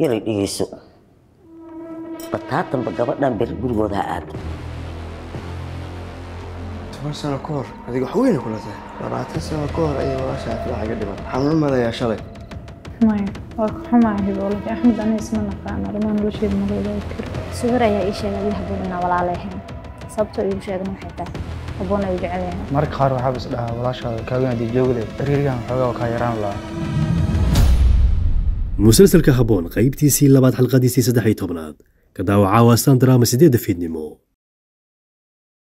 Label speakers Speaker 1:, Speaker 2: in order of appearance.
Speaker 1: yaray dhegeyso bataatanba gabadhan beri gurigooda ha aado
Speaker 2: toban sano ka hor adiga wax weyna kula tahay. Labaatan sano ka hor ayay walaashaa filaxa ga dhiman. Waxaan la malayaa shalay.
Speaker 3: Maya waa ka xumaa hiboolaki axmed aniga isma naqaan arrimaha nolosheeda ma la wadaagi karo.
Speaker 4: Suhur ayaa ii sheegay ii haboon inaan walaalo ahayn sababtoo iigu sheegan waxay tahay haboon ay jecel yahay.
Speaker 5: Marka qaar waxaaba is dhahaa walaashaada kaagan haddii joogale xiriiryahan xoogaa waa kaa yaraan lahaa
Speaker 6: musalsalka habboon qaybtiisii labaad xalqadiisii saddex iyo tobnaad ka daawaca waastaan daraama sideedda fiidnimo